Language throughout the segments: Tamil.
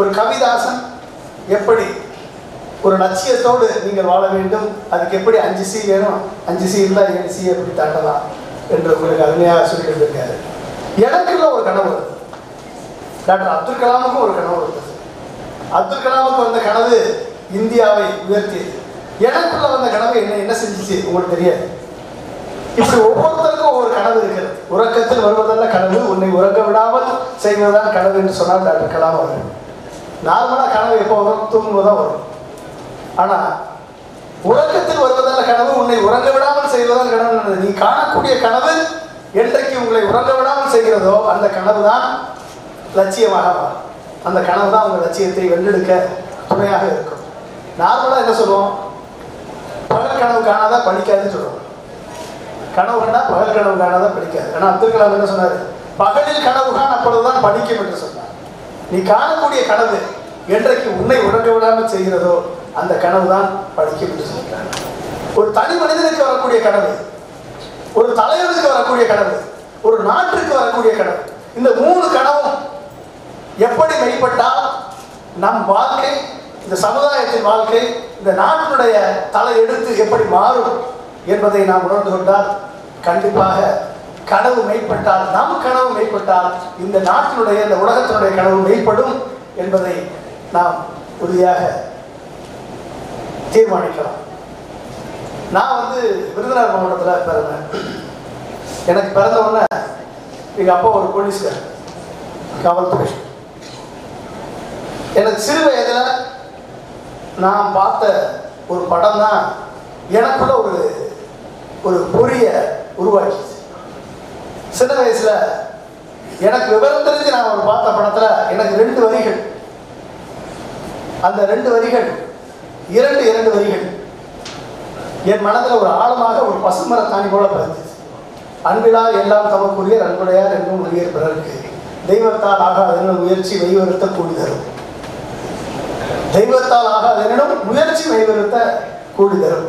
ஒரு கவிதாசன் எப்படி ஒரு லட்சியத்தோடு நீங்கள் வாழ வேண்டும்? அதுக்கு எப்படி அஞ்சு சி வேணும்? அஞ்சு சி இருந்தால் ஏழு சி எப்படி தாண்டலாம் என்று உங்களுக்கு அருமையாக சொல்லி இருக்காரு எனக்குள்ள ஒரு கனவு இருக்குது டாக்டர் அப்துல் கலாமுக்கும் ஒரு கனவு இருந்தது அப்துல் கலாமுக்கு வந்த கனவு இந்தியாவை உயர்த்தியது. எனக்குள்ள வந்த கனவு என்ன என்ன செஞ்சுச்சு? உங்களுக்கு தெரியாது. இப்படி ஒவ்வொருத்தருக்கும் ஒவ்வொரு கனவு இருக்கிறது. உறக்கத்தில் வருவதல்ல கனவு உன்னை உறக்க விடாமல் செய்வதுதான் கனவு என்று சொன்னால் டாக்டர் கலாம் அவர்கள். நார்மலாக கனவு எப்போ வரும்? தூங்கும்போது தான் வரும். ஆனால் உறக்கத்தில் வருவதான கனவு உன்னை உறங்க விடாமல் செய்வதால் கனவு நீ காணக்கூடிய கனவு என்றைக்கு உங்களை உறங்க விடாமல் செய்கிறதோ அந்த கனவு தான் லட்சியமாக மாறும். அந்த கனவு தான் உங்கள் லட்சியத்தை வென்றெடுக்க துணையாக இருக்கும். நார்மலாக என்ன சொல்லுவோம்? பகல் கனவு காணாதான் படிக்காதுன்னு சொல்லுவோம். கனவு கண்டா பகல் கனவு காணாதான் படிக்காது ஆனால் அப்துல் கலாம் என்ன சொன்னார்? பகலில் கனவு காண அப்பொழுதுதான் படிக்கும் என்று சொன்னார். நீ காணக்கூடிய கனவு என்றைக்கு உன்னை உறங்க விடாமல் செய்கிறதோ அந்த கனவு தான் படிக்கும் என்று சொல்கிறார் ஒரு தனி மனிதனுக்கு வரக்கூடிய கனவு ஒரு தலைவனுக்கு வரக்கூடிய கனவு ஒரு நாட்டுக்கு வரக்கூடிய கனவு இந்த மூணு கனவும் எப்படி மெய்ப்பட்டால் நம் வாழ்க்கை இந்த சமுதாயத்தின் வாழ்க்கை இந்த நாட்டினுடைய தலை எடுத்து எப்படி மாறும் என்பதை நாம் உணர்ந்து கொண்டால் கண்டிப்பாக கனவு மெய்ப்பட்டால் நம் கனவு மெய்ப்பட்டால் இந்த நாட்டினுடைய இந்த உலகத்தினுடைய கனவு மெய்ப்படும் என்பதை நாம் உறுதியாக தீர்மானிக்கலாம். நான் வந்து விருதுநகர் மாவட்டத்தில் பிறந்தேன். எனக்கு பிறந்த உடனே எங்கள் அப்பா ஒரு போலீஸ்கார் காவல்துறை. எனக்கு சிறு வயதில் நான் பார்த்த ஒரு படம் தான் எனக்குள்ள ஒரு ஒரு பொரிய உருவாக்கிச்சு. சின்ன வயசுல எனக்கு விவரம் தெரிஞ்சு நான் ஒரு பார்த்த படத்துல எனக்கு ரெண்டு வரிகள் அந்த ரெண்டு வரிகள் இரண்டு இரண்டு வரிகள். என் மனதில் ஒரு ஆழமாக ஒரு பசுமரத்தாணி போல பிறந்தது அன்பிலா எல்லாம் தமக்குரிய அன்புடையார் என்றும் உரியர் பிறருக்கு. தெய்வத்தால் ஆகாதெனும் முயற்சி மெய்வருத்த கூடி தரும் தெய்வத்தால் ஆகாதெனும் முயற்சி மெய்வருத்த கூடிதரும்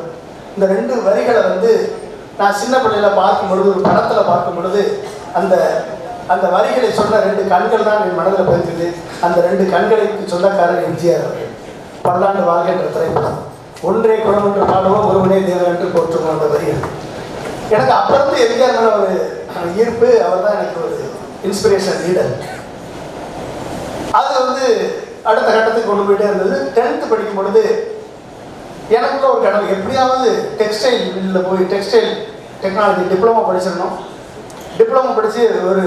இந்த ரெண்டு வரிகளை வந்து நான் சின்ன பிள்ளையில பார்க்கும் பொழுது ஒரு படத்துல பார்க்கும் பொழுது அந்த அந்த வரிகளை சொன்ன ரெண்டு கண்கள் தான் என் மனதில் பதிந்தது. அந்த ரெண்டு கண்களுக்கு சொந்தக்காரர் எம்ஜிஆர் அவர்கள். பல்லாண்டு வாழ்கின்ற திரைப்படம். ஒன்றே குணம் என்று பாடுவோம் ஒருவனே தேவன் என்று போற்றுவோம் அந்த வரிகள் எனக்கு அப்ப எம்ஜிஆர் மேல ஒரு ஈர்ப்பு அவர் தான் எனக்கு ஒரு இன்ஸ்பிரேஷன் லீடர் அது வந்து அடுத்த கட்டத்துக்கு கொண்டு போயிட்டே இருந்தது. டென்த்து படிக்கும் பொழுது எனக்குள்ள ஒரு கனவு எப்படியாவது டெக்ஸ்டைல் மில்லில் போய் டெக்ஸ்டைல் டெக்னாலஜி டிப்ளமோ படிச்சிடணும். டிப்ளமோ படித்து ஒரு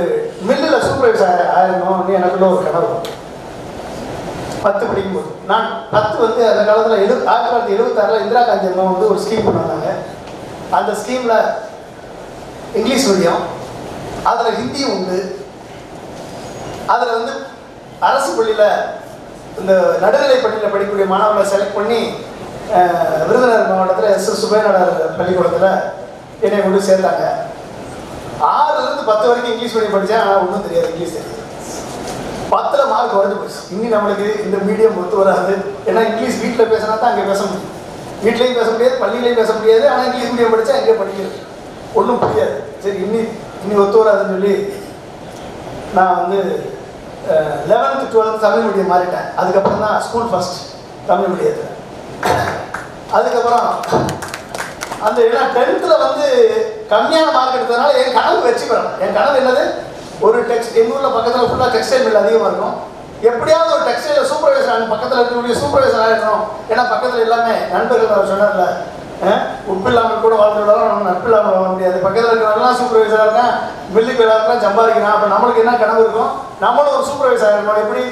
மில்லில் சூப்பர்வைசர் ஆயிடணும்னு எனக்குள்ள ஒரு கனவு. பத்து படிக்கும்போது. நான் பத்து வந்து அந்த காலத்தில் எழு ஆயிரத்தி தொள்ளாயிரத்தி எழுபத்தாறில் இந்திரா காந்தி அம்மா வந்து ஒரு ஸ்கீம் பண்ணாங்க அந்த ஸ்கீமில் இங்கிலீஷ் மீடியம் அதில் ஹிந்தியும் உண்டு. அதில் வந்து அரசு பள்ளியில் இந்த நடுநிலை பள்ளியில் படிக்கக்கூடிய மாணவர்களை செலக்ட் பண்ணி விருதுநகர் மாவட்டத்தில் எஸ் எஸ் சுபேநடர் பள்ளிக்கூடத்தில் என்னை கொண்டு சேர்த்தாங்க ஆறுலேருந்து பத்து வரைக்கும் இங்கிலீஷ் மீடியம் படித்தேன் ஆனால் ஒன்றும் தெரியாது இங்கிலீஷ் தெரியாது. பத்தில் மார்க் குறைஞ்சு போச்சு. இனி நம்மளுக்கு இந்த மீடியம் ஒத்து வராது. ஏன்னா இங்கிலீஷ் வீட்டில் பேசினா தான் அங்கே பேச முடியும். வீட்லேயும் பேச முடியாது பள்ளியிலையும் பேச முடியாது. ஆனால் இங்கிலீஷ் மீடியம் படித்தா அங்கே படிக்கிறது ஒன்றும் புரியாது. சரி இன்னி இனி ஒத்து வராதுன்னு சொல்லி நான் வந்து லெவன்த்து டுவெல்த் தமிழ் மீடியம் மாறிட்டேன். அதுக்கப்புறம் தான் ஸ்கூல் ஃபர்ஸ்ட் தமிழ் மீடியத்தில் அதுக்கப்புறம் அந்த ஏன்னா டென்த்தில் வந்து கம்மியான மார்க் எடுத்ததுனால என் கனவு வெற்றி என் கனவு என்னது? ஒரு டெக்ஸ்ட் எங்கள் ஊரில் பக்கத்தில் ஃபுல்லாக டெக்ஸ்டைல் மில் அதிகமாக இருக்கும். எப்படியாவது ஒரு டெக்ஸ்டைல் சூப்பர்வைசர் பக்கத்தில் இருக்கக்கூடிய சூப்பர்வைசர் ஆகிடணும் ஏன்னா பக்கத்தில் எல்லாமே நண்பர்கள் அவர் சொன்னார்ல. உப்பு இல்லாமல் கூட வாழ்ந்துடலாம் நம்ம நட்பு இல்லாமல் வாழ முடியாது. பக்கத்தில் இருக்கிறவங்களாம் சூப்பர்வைசராக இருக்கான் மில்லுக்கு எல்லாருக்கும் சம்பாதிக்கிறான் அப்போ நம்மளுக்கு என்ன கனவு இருக்கும்? நம்மளும் ஒரு சூப்பர்வைசர் ஆகிடணும் எப்படி?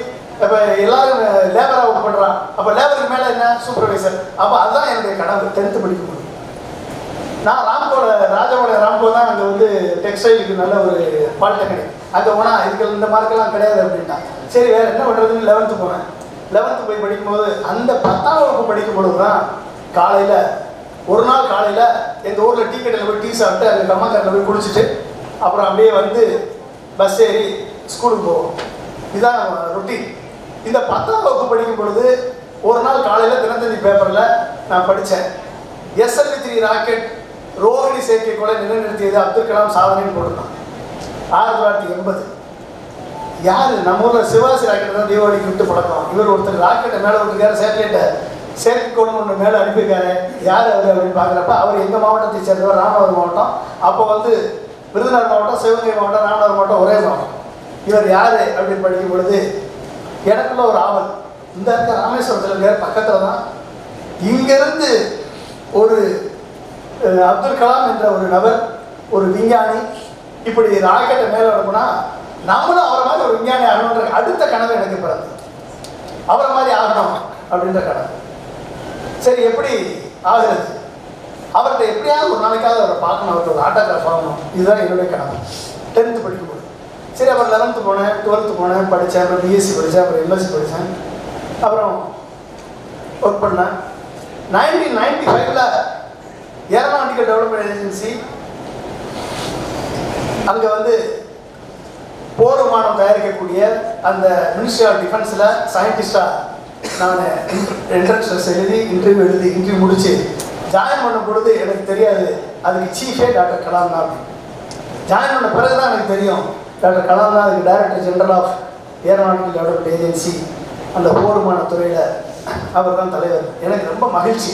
இப்போ எல்லாரும் eh, லேபராக ஒர்க் பண்ணுறான் அப்போ லேபருக்கு மேலே என்ன? சூப்பர்வைசர் அப்போ அதுதான் என்னுடைய கனவு. டென்த்து படிக்கும் போது நான் ராம்கோல ராஜாவோட ராம்கோ தான் அங்கே வந்து டெக்ஸ்டைலுக்கு நல்ல ஒரு பாலிடெக்னிக் அங்கே போனால் இதுக்கு இந்த மார்க்கெல்லாம் கிடையாது அப்படின்ட்டான் சரி வேறு என்ன பண்ணுறதுன்னு லெவன்த்து போனேன். லெவன்த்து போய் படிக்கும்போது அந்த பத்தாம் வகுப்பு படிக்கும் பொழுது தான் காலையில் ஒரு நாள் காலையில் எங்கள் ஊரில் டீ கடையில் போய் டீ சாப்பிட்டு அங்கே கம்மாக்காரில் போய் குடிச்சிட்டு அப்புறம் அப்படியே வந்து பஸ் ஏறி ஸ்கூலுக்கு போவோம். இதுதான் ரொட்டீன் இந்த பத்தாம் வகுப்பு படிக்கும் பொழுது ஒரு நாள் காலையில் தினத்தந்தி பேப்பரில் நான் படித்தேன் எஸ்எல்வி த்ரீ ராக்கெட் ரோஹிணி செயற்கைக்கோளை நிலைநிறுத்தியது அப்துல் கலாம் சாதனைன்னு போட்டிருந்தான் ஆயிரத்தி தொள்ளாயிரத்தி எண்பது. யார்? நம்ம ஊரில் சிவாசி ராக்கெட் தான் தீபாவளிக்கு விட்டு பழக்கம். இவர் ஒருத்தர் ராக்கெட்டை மேலே விட்டுருக்காரு சேட்டலைட்டை செயற்கைக்கோள் ஒன்று மேலே அனுப்பியிருக்காரு. யார் அவர் அப்படின்னு பார்க்குறப்ப அவர் எங்கள் மாவட்டத்தை சேர்ந்தவர் ராமநாதர் மாவட்டம். அப்போ வந்து விருதுநகர் மாவட்டம் சிவகங்கை மாவட்டம் ராமநாதர் மாவட்டம் ஒரே மாவட்டம். இவர் யார் அப்படின்னு படிக்கும் பொழுது எனக்குள்ள ஒரு ஆவல். இந்த இடத்துல ராமேஸ்வரத்தில் பேர் பக்கத்தில் தான் இங்கேருந்து ஒரு அப்துல் கலாம் என்ற ஒரு நபர் ஒரு விஞ்ஞானி இப்படி ராக்கெட்டை மேலே வரணும்னா நம்மளும் அவரை மாதிரி ஒரு விஞ்ஞானி ஆகணுன்ற அடுத்த கனவு எனக்கு பிறந்தது. அவரை மாதிரி ஆகணும் அப்படின்ற கனவு. சரி எப்படி ஆகிறது? அவர்கிட்ட எப்படியாவது ஒரு நாளைக்காவது அவரை பார்க்கணும் அவர்கிட்ட ஒரு ஆட்டோகிராஃப் ஆகணும் இதுதான் என்னுடைய கனவு. டென்த்து படிக்கும்போது சரி அப்புறம் லெவன்த்து போனேன் டுவெல்த்து போனேன் படித்தேன் அப்புறம் பிஎஸ்சி படித்தேன் அப்புறம் எம்எஸ்சி படித்தேன். அப்புறம் ஒர்க் பண்ணேன். நைன்டீன் நைன்டி ஃபைவ்ல ஏரோநாட்டிக்கல் டெவலப்மெண்ட் ஏஜென்சி அங்கே வந்து போர் விமானம் தயாரிக்கக்கூடிய அந்த மினிஸ்ட்ரி ஆஃப் டிஃபென்ஸில் சயின்டிஸ்டாக நான் என்ட்ரன்ஸ் எழுதி இன்டர்வியூ எழுதி இன்டர்வியூ முடிச்சு ஜாயின் பண்ணும் பொழுது எனக்கு தெரியாது அதுக்கு சீஃபே டாக்டர் கலாம் தான் ஜாயின் பண்ண பிறகு தான் எனக்கு தெரியும் டாக்டர் கலாம் தான் அதுக்கு director general of aeronautical development agency அந்த போர் விமான துறையில் அவர் தான் தலைவர். எனக்கு ரொம்ப மகிழ்ச்சி.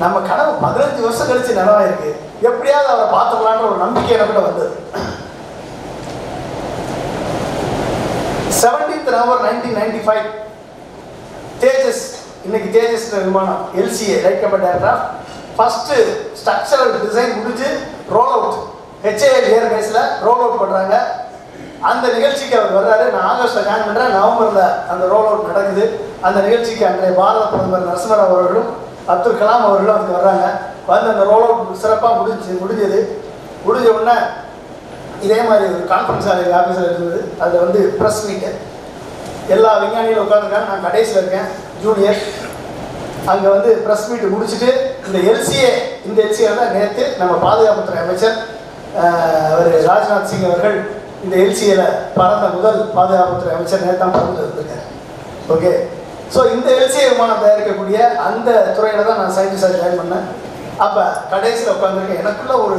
நம்ம கனவு பதினஞ்சு வருஷம் கழிச்சு நிலவாயிருக்கு. எப்படியாவது அவரை பார்த்துக்கலான்ற ஒரு நம்பிக்கை எனக்கிட்ட வந்தது. Seventeenth November nineteen ninety five Tejas இன்னைக்கு தேஜஸ் விமானம் LCA light aircraft first structural design முடிஞ்சு ரோல் அவுட் ஹெச்ஏஎல் ஏர்பேஸில் ரோல் அவுட் பண்ணுறாங்க அந்த நிகழ்ச்சிக்கு அவர் வர்றாரு. நான் ஆகஸ்ட்டில் ஜாயின் பண்ணுறேன் நவம்பரில் அந்த ரோல் அவுட் நடக்குது. அந்த நிகழ்ச்சிக்கு அன்றைய பாரத பிரதமர் நரசிம்மராவ் அவர்களும் அப்துல் கலாம் அவர்களும் அதுக்கு வர்றாங்க. வந்து அந்த ரோல் அவுட் சிறப்பாக முடிஞ்சு முடிஞ்சது. முடிஞ்ச உடனே இதே மாதிரி ஒரு கான்ஃபரன்ஸ் ஹால் ஆஃபீஸில் இருந்தது. அதில் வந்து ப்ரெஸ் மீட்டு எல்லா விஞ்ஞானிகளும் உட்காந்துருக்காங்க நான் கடைசியில் இருக்கேன். ஜூனியர் அங்கே வந்து ப்ரெஸ் மீட் முடிச்சுட்டு இந்த எல்சிஏ இந்த எல்சிஏ தான் நேற்று நம்ம பாதுகாப்புத்துறை அமைச்சர் அவர் ராஜ்நாத் சிங் அவர்கள் இந்த எல்சிஏல பறந்த முதல் பாதுகாப்புத்துறை அமைச்சர் நேற்று தான் பறந்து வந்திருக்காரு. ஓகே ஸோ இந்த எல்சிஐ விமானம் தயாரிக்கக்கூடிய அந்த துறையில் தான் நான் சயின்டிஸ்டாக ஜாயின் பண்ணேன். அப்போ கடைசியில் உட்காந்துருக்கேன் எனக்குள்ள ஒரு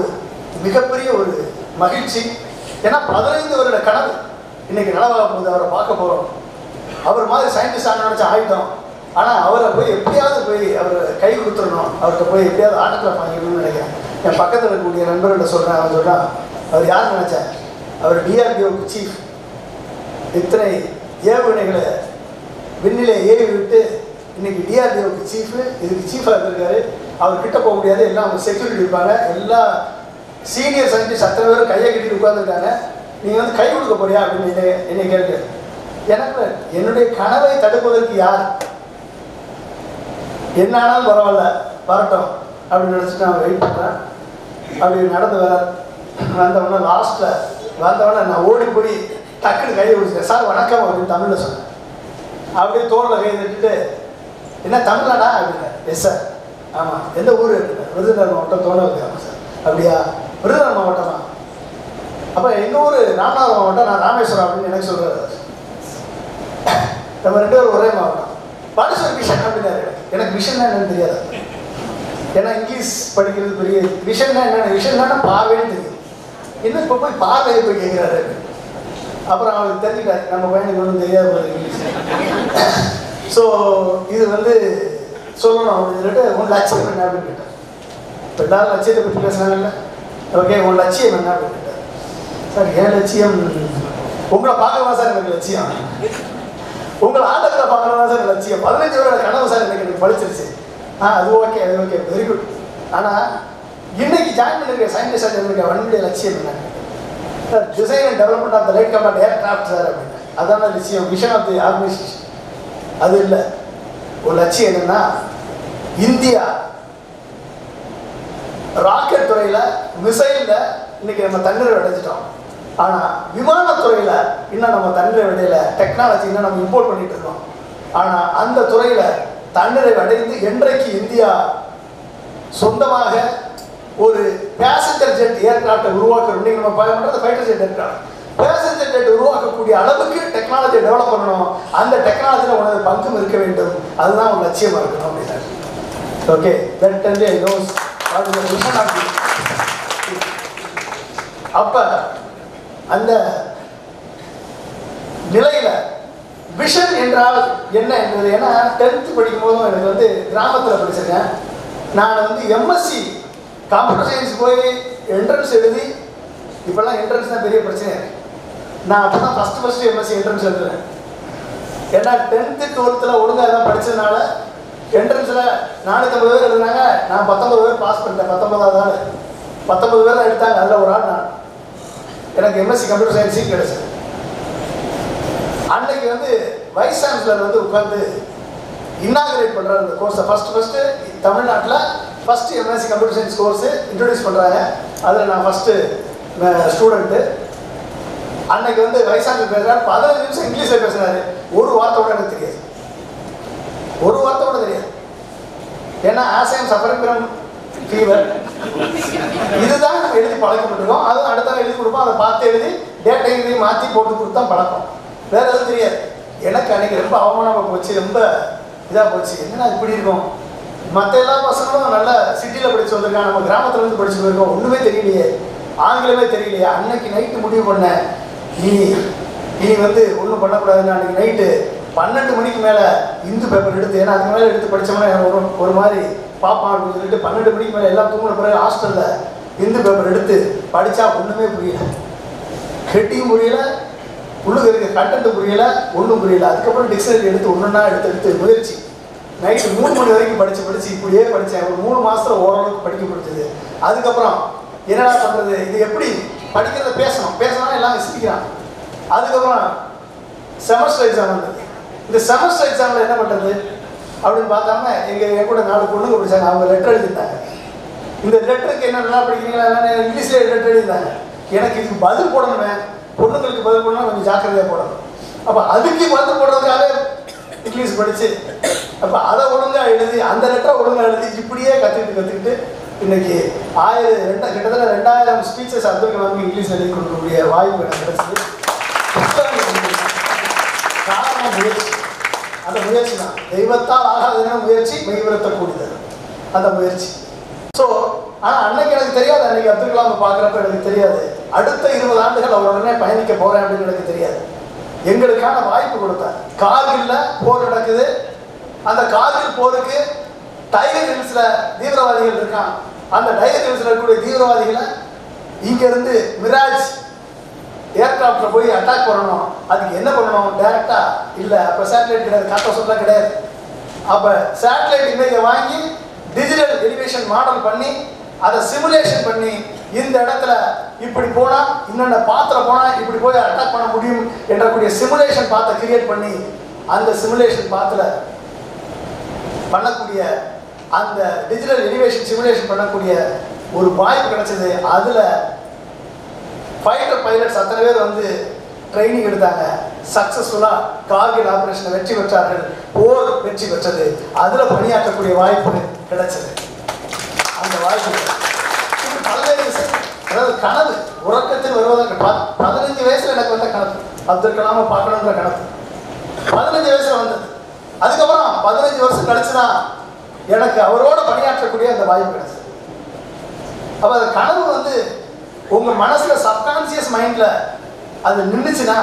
மிகப்பெரிய ஒரு மகிழ்ச்சி. ஏன்னா பதினைந்து வருட கனவு. இன்னைக்கு நனவாக போகுது. அவரை பார்க்க போகிறோம் அவர் மாதிரி சயின்டிஸ்ட் ஆக நினச்சி ஆகிட்டோம் ஆனால் அவரை போய் எப்படியாவது போய் அவர் கை கொடுத்துடணும். அவர்கிட்ட போய் எப்படியாவது ஆட்டத்தில் வாங்கிக்கணும்னு நினைக்கிறேன். என் பக்கத்தில் இருக்கக்கூடிய நண்பர்கள்ட்ட சொல்கிறேன் அவர் சொல்கிறான் அவர் யார் நினச்சேன் அவர் டிஆர்டிஓக்கு சீஃப் இத்தனை ஏவுகணைகளை விண்ணிலே ஏவி விட்டு இன்னைக்கு டிஆர்டிஓக்கு சீஃபு இதுக்கு சீஃபாக இருந்திருக்காரு. அவர் கிட்ட போக முடியாது. எல்லாம் அவங்க செக்யூரிட்டி இருப்பாங்க. எல்லா சீனியர் சயின்டிஸ்ட் அத்தனை பேரும் கையை கட்டிட்டு உட்காந்துருக்காங்க நீங்கள் வந்து கை கொடுக்க போறியா அப்படின்னு என்னை என்னை எனக்கு என்னுடைய கனவை தடுப்பதற்கு யார்? என்ன ஆனாலும் பரவாயில்ல வரட்டும் அப்படின்னு நினச்சிட்டு நான் வெயிட் பண்ணுறேன் அப்படி நடந்து வர வந்தவொடனே லாஸ்ட்டில் வந்தவொடனே நான் ஓடி போய் டக்குன்னு கையை பிடிச்சேன் சார் வணக்கம் அப்படின்னு தமிழில் சொன்னேன். அப்படியே தோளில் கை தட்டிட்டு என்ன தமிழ்நாடா? அப்படின்னா எஸ் சார் ஆமாம் எந்த ஊர்? அப்படின்னா விருதுநகர் மாவட்டம் தோணல் ஆமாம் சார் அப்படியா? விருதுநகர் மாவட்டமா? அப்போ எங்கள் ஊர்? ராமநாதபுரம் மாவட்டம். நான் ராமேஸ்வரம் அப்படின்னு எனக்கு சொல்கிறாரு நம்ம ரெண்டு பேரும் ஒரே மாவட்டம். வாட் மிஷன் அப்படின்னாரு. எனக்கு மிஷன் என்னன்னு தெரியாது. ஏன்னா இங்கிலீஷ் படிக்கிறது பெரிய விஷன்னா என்ன விஷன்னா பார்வைன்னு தெரியும். இன்னும் இப்போ போய் பார்வையை போய் கேட்குறாரு அப்புறம் அவனுக்கு தெரிஞ்சுட்டாரு நம்ம பையனுக்கு ஒன்றும் தெரியாது போது இங்கிலீஷ் ஸோ இது வந்து சொல்லணும் அப்படின்னு சொல்லிட்டு உன் லட்சியம் என்ன அப்படின்னு கேட்டார் இப்போ எல்லாரும் லட்சியத்தை பற்றி பேசுனாங்கல்ல ஓகே உன் லட்சியம் என்ன அப்படின்னு கேட்டார் சார் என் லட்சியம் உங்களை பார்க்கவா சார் எனக்கு லட்சியம்? உங்களை ஆட்டத்தில் பார்க்கறதா சார் லட்சியம்? பதினஞ்சு வருட கனவு சார் எனக்கு எனக்கு பழிச்சிருச்சு ஆ அது ஓகே அது ஓகே வெரி குட் ஆனால் இன்னைக்கு ஜாயின் பண்ணிருக்க சயின்டிஸ்டாக இருக்க வன்முடைய லட்சியம் என்ன? Sir design and development of the light command aircraft sir அப்படின்னு. அதான் விஷயம். விஷன் ஆஃப் தி ஆர்கனைசேஷன் அது இல்லை. ஒரு லட்சியம் என்னன்னா இந்தியா ராக்கெட் துறையில் மிசைலில் இன்னைக்கு நம்ம தண்ணீர் அடைஞ்சிட்டோம் ஆனால் விமானத்துறையில் இன்னும் நம்ம தண்ணீர் விடையில டெக்னாலஜி இன்னும் நம்ம இம்போர்ட் பண்ணிட்டு இருக்கோம். ஆனால் அந்த துறையில் தண்ணீரை அடைந்து என்றைக்கு இந்தியா சொந்தமாக ஒரு பேசஞ்சர் ஜெட் ஏர்கிராஃப்டை உருவாக்குறோம். இன்னைக்கு நம்ம பயன்படுறது fighter jet aircraft passenger jet உருவாக்கக்கூடிய அளவுக்கு டெக்னாலஜியை டெவலப் பண்ணணும். அந்த டெக்னாலஜியில் உனது பங்கும் இருக்க வேண்டும். அதுதான் உங்கள் லட்சியமாக இருக்கணும் அப்படின்னா okay that then they knows அப்ப அந்த நிலையில விஷன் என்றால் என்ன என்பது? ஏன்னா டென்த்து படிக்கும் போதும் எனக்கு வந்து கிராமத்தில் படிச்சிருக்கேன். நான் வந்து எம்எஸ்சி கம்ப்யூட்டர் சயின்ஸ் போய் என்ட்ரன்ஸ் எழுதி இப்போல்லாம் என்ட்ரன்ஸ் தான் பெரிய பிரச்சனை. நான் அப்போ தான் ஃபஸ்ட்டு ஃபஸ்ட்டு எம்எஸ்சி என்ட்ரன்ஸ் எழுதுறேன் ஏன்னா டென்த்து டுவெல்த்தில் ஒழுங்காக தான் படித்ததுனால என்ட்ரன்ஸில் நானூற்றம்பது பேர் எழுதுனாங்க நான் பத்தொம்பது பேர் பாஸ் பண்ணிட்டேன் பத்தொம்பதாவது நாள் பத்தொம்பது பேர் தான் எடுத்தாங்க அதில் ஒரு ஆள் நான். எனக்கு எம்எஸ்சி கம்ப்யூட்டர் சயின்ஸ் சீட் கிடைச்சது. அன்னைக்கு வந்து வைஸ் சான்சலர் வந்து உட்காந்து இன்னாகிரேட் பண்ணுறாரு அந்த கோர்ஸை ஃபஸ்ட்டு ஃபஸ்ட்டு தமிழ்நாட்டில் first MSc computer science course introduce பண்ணுறாங்க அதில் நான் ஃபஸ்ட்டு ஸ்டூடெண்ட்டு அன்னைக்கு வந்து வயசாக பேசுகிறார் பதினஞ்சு நிமிஷம் இங்கிலீஷில் பேசுகிறாரு ஒரு வார்த்தை கூட எனக்கு தெரியாது. ஒரு வார்த்தை கூட தெரியாது. ஏன்னா ஆசையம் சஃபரிங் ஃபீவர் இதுதான் நம்ம எழுதி பழக்கப்பட்டிருக்கோம். அதுவும் அடுத்த எழுதி கொடுப்போம். அதை பார்த்து எழுதி டேட்டை எழுதி மாற்றி போட்டு கொடுத்தா பழக்கம். வேற எதுவும் தெரியாது. எனக்கு அன்னைக்கு ரொம்ப அவமானமாக போச்சு. ரொம்ப இதாக போச்சு. என்ன இப்படி இருக்கும்? மற்ற எல்லா பசங்களும் நல்ல சிட்டியில் படிச்சு வந்திருக்காங்க. நம்ம கிராமத்துல இருந்து படிச்சு போயிருக்கோம் ஒன்றுமே தெரியலையே. ஆங்கிலமே தெரியலையே. அன்னைக்கு நைட்டு முடிவு பண்ணேன் இனி இனி வந்து ஒன்றும் பண்ணக்கூடாதுன்னு அன்னைக்கு நைட்டு பன்னெண்டு மணிக்கு மேலே இந்து பேப்பர் எடுத்து ஏன்னா அதுக்கு மேலே எடுத்து படித்தோம்னா ஒரு ஒரு மாதிரி பார்ப்பான் அப்படின்னு சொல்லிட்டு பன்னெண்டு மணிக்கு மேலே எல்லாம் தூங்கின பிறகு ஹாஸ்டலில் இந்து பேப்பர் எடுத்து படித்தா ஒன்றுமே புரியல. ஹெட்டியும் புரியல. உள்ளுக்கு இருக்க கண்டென்ட் புரியல. ஒன்றும் புரியல. அதுக்கப்புறம் டிக்ஷனரி எடுத்து ஒன்றுன்னா எடுத்து எடுத்து முயற்சி. நைட்டு மூணு மணி வரைக்கும் படித்து படித்து இப்படியே படித்தேன் ஒரு மூணு மாதத்தில் ஓரளவுக்கு படிக்க முடிஞ்சது. அதுக்கப்புறம் என்னடா பண்ணுறது இது எப்படி? படிக்கிறத பேசணும். பேசணும் எல்லாம் சிரிக்கிறான் அதுக்கப்புறம் செமஸ்டர் எக்ஸாம் வந்தது. இந்த செமஸ்டர் எக்ஸாமில் என்ன பண்ணுறது அப்படின்னு பார்த்தாம எங்கள் என் கூட நாலு பொண்ணுங்க படித்தாங்க அவங்க லெட்டர் எழுதிட்டாங்க. இந்த லெட்டருக்கு என்ன நல்லா படிக்கிறீங்களா என்னென்ன இங்கிலீஷில் லெட்டர் எழுதிட்டாங்க. எனக்கு இதுக்கு பதில் போடணுமே. பொண்ணுங்களுக்கு பதில் போடணும் கொஞ்சம் ஜாக்கிரதையாக போடணும். அப்போ அதுக்கு பதில் போடுறதுக்காக இங்கிலீஷ் படித்து அப்போ அதை ஒழுங்காக எழுதி அந்த லெட்டரை ஒழுங்காக எழுதி இப்படியே கற்றுக்கிட்டு கற்றுக்கிட்டு இன்னைக்கு ஆயிரம் ரெண்டா கிட்டத்தட்ட ரெண்டாயிரம் ஸ்பீச்சஸ் அப்துல் கலாமுக்கு இங்கிலீஷ் எழுதி கொடுக்கக்கூடிய வாய்ப்பு எனக்கு கிடைச்சது. புத்தகம் காரணம் முயற்சி. அந்த முயற்சி தான். தெய்வத்தால் ஆகாததுன்னா முயற்சி மெய்விரத்தக்கூடியது. அந்த முயற்சி. ஸோ ஆனால் அன்னைக்கு எனக்கு தெரியாது. அன்னைக்கு அப்துல் கலாம் பார்க்குறப்ப எனக்கு தெரியாது. அடுத்த இருபது ஆண்டுகள் அவருடனே பயணிக்க போகிறேன் அப்படின்னு எனக்கு தெரியாது. எங்களுக்கான வாய்ப்பு கொடுத்தார். கார்கில்ல போர் நடக்குது. அந்த கார்கில் போருக்கு டைகர் ஹில்ஸ்ல தீவிரவாதிகள் இருக்கான் அந்த டைகர் ஹில்ஸ்ல இருக்கக்கூடிய தீவிரவாதிகளை இங்கேருந்து மிராஜ் ஏர்கிராஃப்ட்ல போய் அட்டாக் பண்ணணும். அதுக்கு என்ன பண்ணணும்? டேரெக்டாக இல்லை அப்போ சேட்டலைட் கிடையாது. காட்ட சொல்ல கிடையாது. அப்போ சேட்டலைட் இமேஜை வாங்கி டிஜிட்டல் எலிவேஷன் மாடல் பண்ணி அதை சிமுலேஷன் பண்ணி இந்த இடத்துல இப்படி போனால் இன்னொன்ன பாத்திர போனால் இப்படி போய் அட்டாக் பண்ண முடியும் என்றக்கூடிய சிமுலேஷன் பாத்தை கிரியேட் பண்ணி அந்த சிமுலேஷன் பாத்தில் பண்ணக்கூடிய அந்த டிஜிட்டல் எலிவேஷன் சிமுலேஷன் பண்ணக்கூடிய ஒரு வாய்ப்பு கிடைச்சது. அதில் ஃபைட்டர் பைலட்ஸ் அத்தனை பேர் வந்து ட்ரைனிங் எடுத்தாங்க. சக்ஸஸ்ஃபுல்லாக கார்கில் ஆப்ரேஷனை வெற்றி பெற்றார்கள். போர் வெற்றி பெற்றது. அதில் பணியாற்றக்கூடிய வாய்ப்பு கிடைச்சது. அந்த வாய்ப்பு பல்வேறு அதாவது கனவு உறக்கத்தில் வருவதற்கு பதினஞ்சு வயசுல எனக்கு வந்த கணக்கு அப்துல் கலாமை பார்க்கணுன்ற கணக்கு பதினஞ்சு வயசுல வந்தது. அதுக்கப்புறம் பதினஞ்சு வருஷம் கழிச்சுதான் எனக்கு அவரோட பணியாற்றக்கூடிய அந்த வாய்ப்பு கிடைச்சது. அப்ப அந்த கனவு வந்து உங்க மனசுல சப்கான்சியஸ் மைண்ட்ல அது நின்றுச்சுன்னா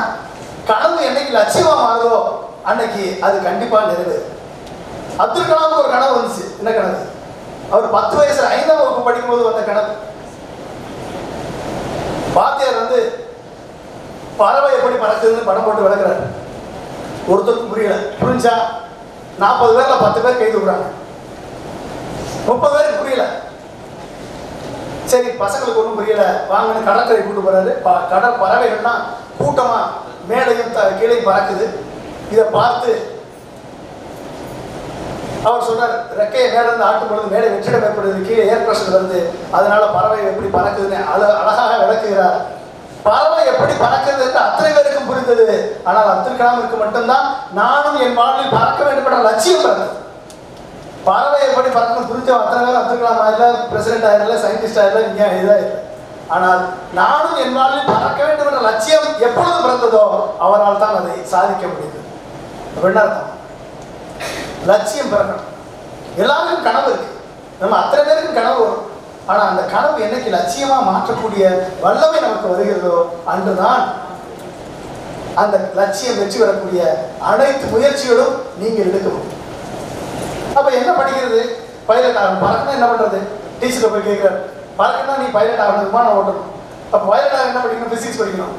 கனவு என்னைக்கு லட்சியமா மாறுதோ அன்னைக்கு அது கண்டிப்பா நிறைவேறும். அப்துல் கலாமுக்கு ஒரு கனவு வந்துச்சு. என்ன கனவு? அவர் பத்து வயசுல ஐந்தாம் வகுப்பு படிக்கும்போது வந்த கனவு. வாத்தியார் வந்து பறவை எப்படி பறக்குதுன்னு படம் போட்டு விளக்குறாரு. ஒருத்தருக்கு புரியல. புரிஞ்சா? நாற்பது பேர்ல பத்து பேர் கைது விடுறாங்க. முப்பது பேருக்கு புரியல. சரி பசங்களுக்கு ஒன்றும் புரியல. வாங்கன்னு கடற்கரை கூட்டு போறாரு. கடல் பறவைகள்னா கூட்டமா மேடையும் த- கீழே பறக்குது. இதை பார்த்து அவர் சொன்னார் ரெக்கையை மேல இருந்து ஆட்டும் பொழுது மேலே வெற்றிடம் ஏற்படுது கீழே ஏர் பிரஷர் வருது. அதனால பறவை எப்படி பறக்குதுன்னு அழ அழகாக விளக்குகிறார். பறவை எப்படி பறக்கிறது என்று அத்தனை பேருக்கும் புரிந்தது. ஆனால் அப்துல் கலாமிற்கு மட்டும்தான் நானும் என் வாழ்வில் பறக்க வேண்டும் என்ற லட்சியம் பிறந்தது. பறவை எப்படி பறக்கணும் புரிஞ்சோம் அத்தனை பேர் அப்துல் கலாம் ஆயிரல பிரசிடென்ட் ஆயிரல சயின்டிஸ்ட் ஆயிரல இங்கே இதாக ஆனால் நானும் என் வாழ்வில் பறக்க வேண்டும் என்ற லட்சியம் எப்பொழுது பிறந்ததோ அவரால் தான் அதை சாதிக்க முடியுது அப்படின்னா லட்சியம் பிறக்கணும். எல்லாருக்கும் கனவு இருக்கு. நம்ம அத்தனை பேருக்கும் கனவு வரும். ஆனா அந்த கனவு என்னைக்கு லட்சியமா மாற்றக்கூடிய வல்லமை நமக்கு வருகிறதோ அன்றுதான் அந்த லட்சியம் வெற்றி வரக்கூடிய அனைத்து முயற்சிகளும் நீங்கள் எடுக்கணும் அப்ப என்ன படிக்கிறது? பைலட் ஆகணும். பறக்கணும் என்ன பண்றது? டீச்சர் போய் கேட்கிறார். பறக்கணும் நீ பைலட் ஆகணும். விமானம் ஓட்டணும். அப்ப பைலட் ஆக என்ன படிக்கணும்? பிசிக்ஸ் படிக்கணும்.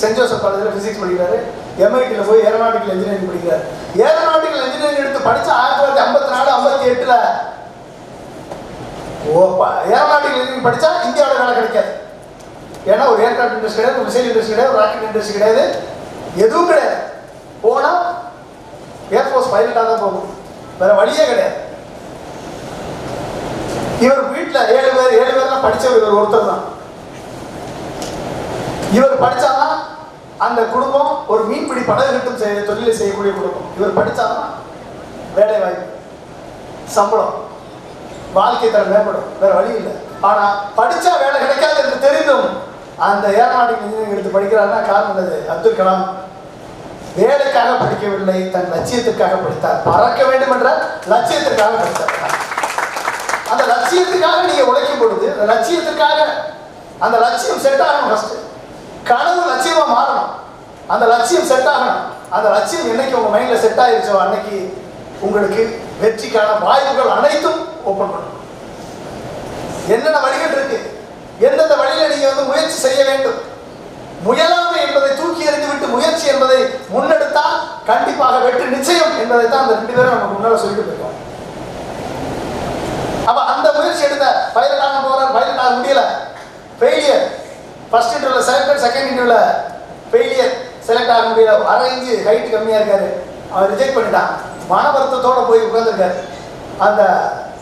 சென்ட் ஜோசப் காலேஜில் பிசிக்ஸ் படிக்கிறாரு. எம்ஐடியில் போய் ஏரோநாட்டிக்கல் இன்ஜினியரிங் படிக்கிறார். ஏரோநாட்டிக்கல் இன்ஜினியரிங் எடுத்து படிச்சு ஆயிரத்தி தொள்ளாயிரத்தி ஐம்பத்தி நாலு ஐம்பத்தி எட்டுல ஏரோநாட்டிக்கல் இன்ஜினியரிங் படித்தா இந்தியாவில் வேலை கிடைக்காது. ஏன்னா ஒரு ஏர்கிராஃப்ட் இண்டஸ்ட்ரி கிடையாது ஒரு மிசைல் இண்டஸ்ட்ரி கிடையாது ஒரு ராக்கெட் இண்டஸ்ட்ரி கிடையாது. எதுவும் கிடையாது. போனால் ஏர்ஃபோர்ஸ் பைலட்டாக தான் போகும். வேற வழியே கிடையாது. இவர் வீட்டில் ஏழு பேர் ஏழு பேர்லாம் படித்தவர் இவர் ஒருத்தர் தான். இவர் படித்தாதான் அந்த குடும்பம் ஒரு மீன்பிடி படகு கட்டும் செய்ய தொழிலை செய்யக்கூடிய குடும்பம். இவர் படித்தாதான் வேலை வாய்ப்பு சம்பளம். வாழ்க்கை தரம் மேம்படும். வேற வழி இல்லை. ஆனா படிச்சா வேலை கிடைக்காது என்று தெரிந்தும் அந்த ஏரோநாட்டிக் இன்ஜினியரிங் எடுத்து படிக்கிறாருன்னா காரணம் என்னது? அப்துல் கலாம். வேலைக்காக படிக்கவில்லை தன் லட்சியத்திற்காக படித்தார். பறக்க வேண்டும் என்ற லட்சியத்திற்காக படித்தார். அந்த லட்சியத்துக்காக நீங்க உழைக்கும் பொழுது அந்த லட்சியத்துக்காக அந்த லட்சியம் செட் ஆகணும் ஃபர்ஸ்ட் கனவு லட்சியமா மாறணும். அந்த லட்சியம் செட் ஆகணும். அந்த லட்சியம் என்னைக்கு உங்க மைண்ட்ல செட் ஆயிருச்சோ அன்னைக்கு உங்களுக்கு வெற்றிக்கான வாய்ப்புகள் அனைத்தும் ஓப்பன் பண்ணும் என்னென்ன வழிகள் இருக்கு? எந்தெந்த வழியில நீங்க வந்து முயற்சி செய்ய வேண்டும்? முயலாமை என்பதை தூக்கி எறிந்து விட்டு முயற்சி என்பதை முன்னெடுத்தால் கண்டிப்பாக வெற்றி நிச்சயம் என்பதை தான் அந்த ரெண்டு பேரும் நமக்கு முன்னால சொல்லிட்டு போயிருக்கோம் அப்ப அந்த முயற்சி எடுத்த பைலட் ஆக போறார் பைலட் ஆக முடியல. ஃபெயிலியர் ஃபர்ஸ்ட் இன்டர்வியூல செலக்ட் செகண்ட் இன்டர்வியூல ஃபெயிலியர் செலக்ட் ஆக முடியல. அரை இன்ச்சு ஹைட் கம்மியாக இருக்காரு. அவர் ரிஜெக்ட் பண்ணிட்டான். மன வருத்தத்தோட போய் உட்கார்ந்துருக்காரு. அந்த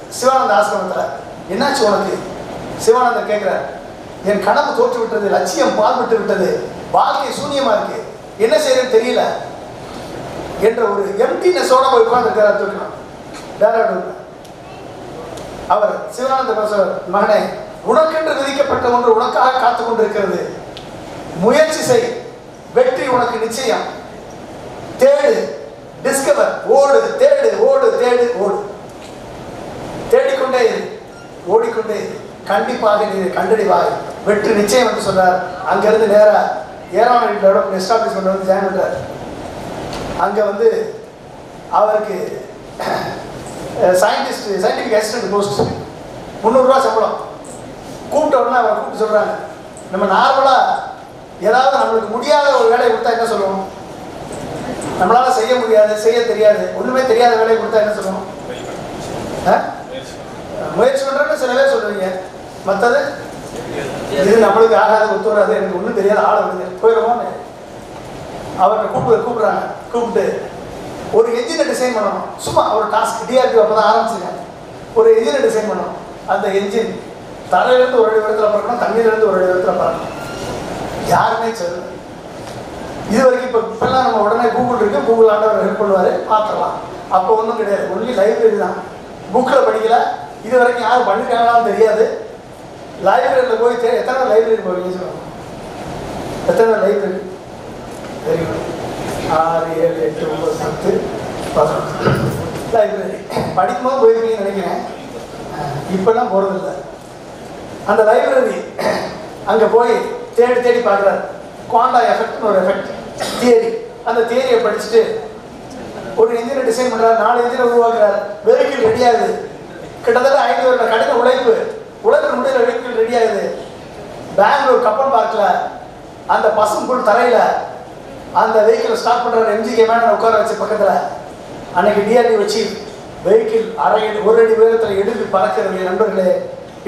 சிவானந்த ஆசிரமத்துல என்னாச்சு உனக்கு? சிவானந்தர் கேட்கிறார் என் கனவு தோற்று விட்டது லட்சியம் பால்பட்டு விட்டது வாழ்க்கை சூன்யமா இருக்கு என்ன செய்யறதுன்னு தெரியல என்ற ஒரு எம்டினஸோட போய் உட்கார்ந்துருக்கிறார் தூக்கணும் கலாம். அவர் சிவானந்த பிரசவர் மகனே உனக்கென்று விதிக்கப்பட்ட ஒன்று உனக்காக காத்து கொண்டிருக்கிறது. முயற்சி செய். வெற்றி உனக்கு நிச்சயம். தேடு. டிஸ்கவர் ஓடு. தேடு. ஓடு. தேடு. ஓடு. தேடிக்கொண்டே இரு. ஓடிக்கொண்டே இரு. கண்டிப்பாக நீ கண்டடிவாய். வெற்றி நிச்சயம் என்று சொன்னார். அங்கிருந்து நேராக ஏராளம் டெவலப்மெண்ட் எஸ்டாப்ளிஷ்மெண்ட் வந்து ஜாயின் பண்றார். அங்க வந்து அவருக்கு சயின்டிஸ்ட் சயின்டிஃபிக் அசிஸ்டன்ட் போஸ்ட் முந்நூறுரூவா சம்பளம். கூப்பிட்ட உடனே அவரை கூப்பிட்டு சொல்கிறாங்க நம்ம நார்மலாக ஏதாவது நம்மளுக்கு முடியாத ஒரு வேலையை கொடுத்தா என்ன சொல்லுவோம்? நம்மளால செய்ய முடியாது செய்ய தெரியாது. ஒன்றுமே தெரியாத வேலையை கொடுத்தா என்ன சொல்லுவோம்? ஆ? முயற்சி பண்ணுறேன்னு சில பேர் சொல்லுவீங்க. மற்றது இது நம்மளுக்கு ஆகாத ஒத்து வராது எனக்கு ஒன்றும் தெரியாத ஆள் வருது போயிடுவோம்னு அவர்கிட்ட கூப்பிடு கூப்பிடுறாங்க. கூப்பிட்டு ஒரு என்ஜினை டிசைன் பண்ணணும். சும்மா ஒரு டாஸ்க் டிஆர்பி அப்போ தான் ஆரம்பிச்சிருக்காங்க ஒரு என்ஜினை டிசைன் பண்ணணும். அந்த என்ஜின் தரையிலேருந்து ஒரு அடி இடத்துல பறக்கணும் தண்ணியிலேருந்து ஒரு அடி இடத்துல பறக்கணும். யாருமே சொல்லல. இது வரைக்கும் இப்போ இப்போல்லாம் நம்ம உடனே கூகுள் இருக்கு. கூகுள் ஆண்டவர் ஹெல்ப் பண்ணுவார். பார்த்துடலாம். அப்போ ஒன்றும் கிடையாது. ஒன்லி லைப்ரரி தான். புக்கில் படிக்கல. இது வரைக்கும் யாரும் பண்ணிட்டாங்களான்னு தெரியாது. லைப்ரரியில் போய் தே எத்தனை லைப்ரரி போவீங்க சொல்லுவாங்க எத்தனை லைப்ரரி தெரியும்? ஆறு ஏழு எட்டு ஒன்பது பத்து பதினொன்று. லைப்ரரி படிக்கும்போது போயிருக்கீங்கன்னு நினைக்கிறேன். இப்போல்லாம் போகிறதில்ல அந்த லைப்ரரி அங்கே போய் தேடி தேடி பார்க்குறாரு. குவாண்டா எஃபெக்ட்னு ஒரு எஃபெக்ட் தியரி அந்த தியரியை படிச்சுட்டு ஒரு இன்ஜினை டிசைன் பண்ணுறாரு நாலு இன்ஜினை உருவாக்குறாரு. வெஹிக்கிள் ரெடி ஆகுது. கிட்டத்தட்ட ஐந்து வருட கடின உழைப்பு. உழைப்பு முடியல வீட்டில் ரெடி ஆகுது. பெங்களூர் கப்பல் பார்க்கில் அந்த பசும்புல் தரையில் அந்த வெஹிக்கிள் ஸ்டார்ட் பண்ணுறாரு எம்ஜிகே மேன் உட்கார வச்சு பக்கத்தில். அன்னைக்கு டிஆர்டி வச்சு வெஹிக்கிள் அரை அடி ஒரு அடி உயரத்தில் எடுத்து பறக்கிறது நண்பர்களே.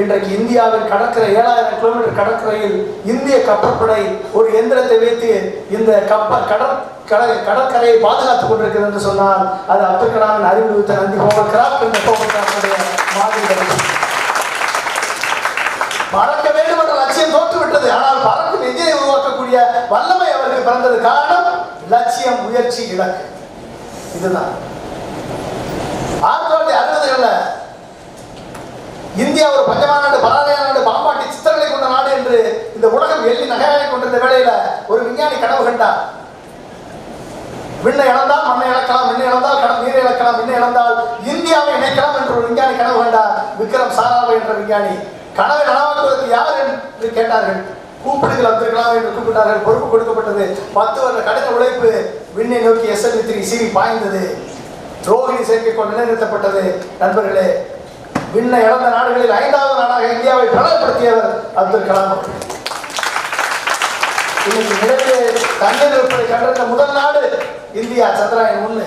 இன்றைக்கு இந்தியாவின் கடற்கரை ஏழாயிரம் கிலோமீட்டர் கடற்கரையில் இந்திய கப்பற்படை ஒரு எந்திரத்தை வைத்து இந்த கப்பல் கடற் கடல் கடற்கரையை பாதுகாத்துக் கொண்டிருக்கிறது என்று சொன்னால் அது அப்துல் கலாமின் அறிவுறுத்த நந்தி ஹோவர் கிராஃப்ட் என்ற ஹோவர் கிராஃப்டுடைய பறக்க வேண்டும் என்ற லட்சியம் தோற்றுவிட்டது. ஆனால் பறக்கும் எஞ்சினை உருவாக்கக்கூடிய வல்லமை அவர்கள் பிறந்தது. காரணம் லட்சியம் முயற்சி இலக்கு. இதுதான். ஆயிரத்தி தொள்ளாயிரத்தி அறுபதுகளில் இந்தியா ஒரு பஞ்சமான நாடு பராதய நாடு பாம்பாட்டி சித்திரங்களை கொண்ட நாடு என்று இந்த உலகம் எள்ளி நகையாடி கொண்டிருந்த வேளையில ஒரு விஞ்ஞானி கனவு கண்டார். விண்ணை இழந்தால் மண்ணை இழக்கலாம் விண்ணை இழந்தால் கடல் நீரை இழக்கலாம் விண்ணை இழந்தால் இந்தியாவை இணைக்கலாம் என்று ஒரு விஞ்ஞானி கனவு கண்டார். விக்ரம் சாராபாய் என்ற விஞ்ஞானி. கனவை நனவாக்குவதற்கு யார் என்று கேட்டார்கள். கூப்பிடுகள் அப்துல் என்று கூப்பிட்டார்கள். பொறுப்பு கொடுக்கப்பட்டது. பத்து வருட கடின உழைப்பு விண்ணை நோக்கி எஸ்எல்வி த்ரீ சீரி பாய்ந்தது. ரோகிணி செயற்கைக்கோள் நிலைநிறுத்தப்பட்டது. நண்பர்களே விண்ணை இழந்த நாடுகளில் ஐந்தாவது நாடாக இந்தியாவை பிரபலப்படுத்தியவர் அப்துல் கலாம் இன்னைக்கு நிலவிலே தண்ணீர் இருப்பதை முதல் நாடு இந்தியா சந்திராயன் ஒண்ணு.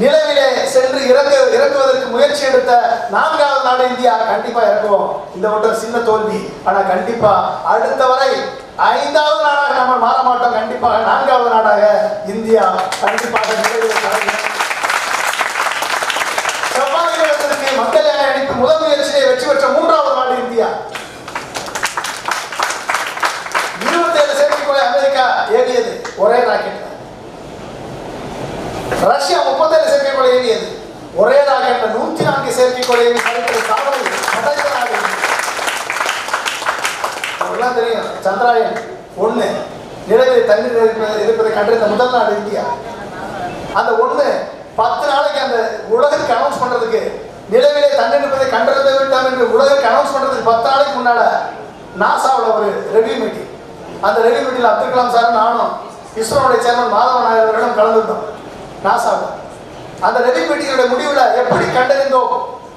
நிலவிலே சென்று இறங்க இறங்குவதற்கு முயற்சி எடுத்த நான்காவது நாடு இந்தியா. கண்டிப்பா இறங்குவோம். இந்த மட்டும் சின்ன தோல்வி. ஆனா கண்டிப்பா அடுத்த வரை ஐந்தாவது நாடாக நம்ம மாற மாட்டோம். கண்டிப்பாக நான்காவது நாடாக இந்தியா கண்டிப்பாக நிலவிலே மக்கள் முதல் முயற்சியை வெற்றி பெற்ற மூன்றாவது நாடு இந்தியா. இருபத்தேழு செயற்கைக்கோளை அமெரிக்கா ஏவியது ஒரே ராக்கெட் ரஷ்யா முப்பத்தேழு செயற்கைக்கோளை ஏவியது ஒரே ராக்கெட்ல நூத்தி நான்கு செயற்கைக்கோளை ஏவி சரித்திர சாதனை படைத்த நாடு இந்தியா. தெரியும் சந்திராயன் ஒண்ணு நிலவில் தண்ணீர் இருப்பதை- இருப்பதை கண்டறிந்த முதல் நாடு இந்தியா. அந்த ஒண்ணு பத்து நாளைக்கு அந்த உலகத்துக்கு அனௌன்ஸ் பண்றதுக்கு நிலவிலே தண்ணீர் இருப்பதை கண்டறிந்த வேண்டாம் என்று உலகத்துக்கு அனௌன்ஸ் பண்றதுக்கு பத்து நாளைக்கு முன்னால நாசாவில் ஒரு ரெவியூ மீட்டிங் அந்த ரெவியூ மீட்டிங்ல அப்துல் கலாம் சார் நானும் இஸ்ரோனுடைய சேர்மன் மாதவன் நாயர் அவர்களும் கலந்துருந்தோம் நாசாவில். அந்த ரெவியூ மீட்டிங்கோட முடிவில் எப்படி கண்டறிந்தோம்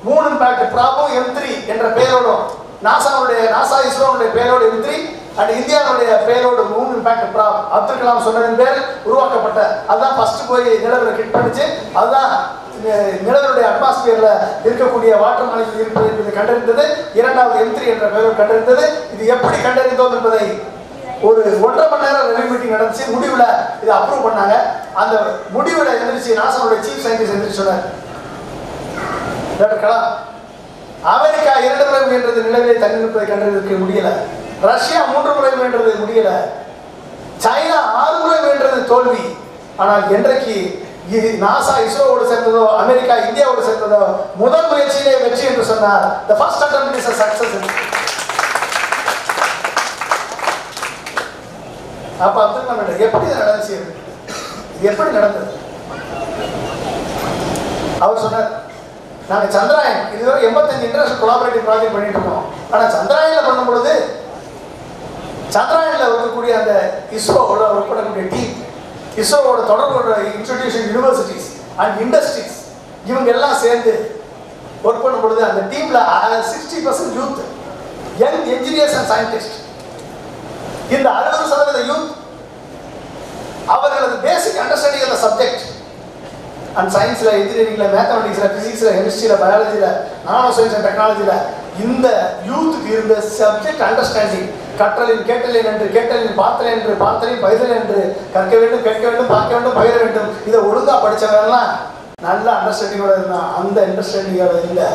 மூணு இம்பாக்ட் ப்ராபோ எம் த்ரீ என்ற பெயரோடும் நாசாவுடைய நாசா இஸ்ரோனுடைய பெயரோடு எம் த்ரீ அண்ட் இந்தியாவுடைய பெயரோடு மூணு இம்பாக்ட் ப்ராப் அப்துல் கலாம் சொன்னதின் பேர் உருவாக்கப்பட்ட அதுதான் ஃபர்ஸ்ட் போய் நிலவில் கிட் பண்ணிச்சு. அதுதான் நிலவருடைய அட்மாஸ்பியரில் அட்மாஸ்பியர்ல இருக்கக்கூடிய வாட்டர் மாலிகுல் இருப்பது என்பதை கண்டறிந்தது. இரண்டாவது எம் த்ரீ என்ற பெயரோடு கண்டறிந்தது. இது எப்படி கண்டறிந்தோம் என்பதை ஒரு ஒன்றரை மணி நேரம் ரெவ்யூ மீட்டிங் நடந்துச்சு. முடிவுல இதை அப்ரூவ் பண்ணாங்க. அந்த முடிவுல எந்திரிச்சு நாசாவுடைய சீஃப் சயின்டிஸ்ட் எந்திரிச்சு சொன்னார். டாக்டர் கலாம் அமெரிக்கா இரண்டு முறை முயன்றது நிலவிலே தண்ணி நிற்பதை கண்டறிவதற்கு முடியல. ரஷ்யா மூன்று முறை முயன்றது முடியல. சைனா ஆறு முறை முயன்றது தோல்வி. ஆனால் என்றைக்கு இது நாசா இஸ்ரோவோடு சேர்ந்ததோ அமெரிக்கா இந்தியாவோடு சேர்ந்ததோ முதல் முயற்சியிலே வெற்றி என்று சொன்னார். The first attempt is a success. அப்ப அப்துல் கலாம் எப்படி நடந்துச்சு? இது எப்படி நடந்தது? அவர் சொன்னார் நாங்கள் சந்திராயன் இதுவரை எண்பத்தஞ்சு இன்டர்நேஷனல் கொலாபரேட்டிவ் ப்ராஜெக்ட் பண்ணிட்டு இருக்கோம் ஆனால் சந்திராயன்ல பண்ணும் பொழுது சந்திராயன்ல இருக்கக்கூடிய அந்த இஸ்ரோவோட ஒர்க் பண்ணக்கூடிய டீம் இஸ்ரோவோட தொடர்பு இன்ஸ்டிடியூஷன் யூனிவர்சிட்டிஸ் அண்ட் இண்டஸ்ட்ரீஸ் இவங்க எல்லாம் சேர்ந்து ஒர்க் பண்ணும் பொழுது அந்த டீம்ல sixty percent youth young engineers and scientist இந்த அறுபது சதவீத யூத் அவர்களது பேசிக் அண்டர்ஸ்டாண்டிங் அந்த சப்ஜெக்ட் அண்ட் சயின்ஸில் இன்ஜினியரிங்கில் மேத்தமெட்டிக்ஸில் ஃபிசிக்ஸில் கெமிஸ்ட்ரியில் பயாலஜியில் நானோ சயின்ஸ் அண்ட் டெக்னாலஜியில் இந்த யூத்துக்கு இருந்த சப்ஜெக்ட் அண்டர்ஸ்டாண்டிங் கற்றலின் கேட்டலின் என்று கேட்டலின் பார்த்தலின் என்று பார்த்தலின் பயிரல் என்று கற்க வேண்டும் கேட்க வேண்டும் பார்க்க வேண்டும் பயிர வேண்டும். இதை ஒழுங்காக படித்தவரெல்லாம் நல்ல அண்டர்ஸ்டாண்டிங்கோட இருந்தான் அந்த அண்டர்ஸ்டாண்டிங்கோட இல்லை.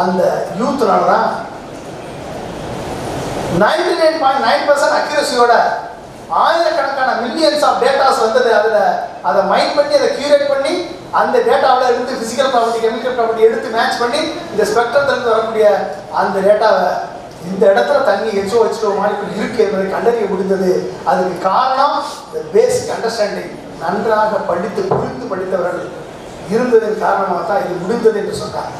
அந்த யூத்னால தான் ninety nine point nine percent அக்யூரஸியோட ஆயிரக்கணக்கான மில்லியன்ஸ் ஆஃப் டேட்டாஸ் வந்தது. அதில் அதை மைண்ட் பண்ணி அதை கியூரேட் பண்ணி அந்த டேட்டாவில் இருந்து ஃபிசிக்கல் ப்ராப்பர்ட்டி கெமிக்கல் ப்ராப்பர்ட்டி எடுத்து மேட்ச் பண்ணி இந்த ஸ்பெக்ட்ரத்திலிருந்து வரக்கூடிய அந்த டேட்டாவை இந்த இடத்துல தண்ணி எச்சோ வச்சுட்டோ மாலிகுல் இருக்கு என்பதை கண்டறிய முடிந்தது. அதுக்கு காரணம் இந்த பேசிக் அண்டர்ஸ்டாண்டிங் நன்றாக படித்து புரிந்து படித்தவர்கள் இருந்ததன் காரணமாக தான் இது முடிந்தது என்று சொன்னார்.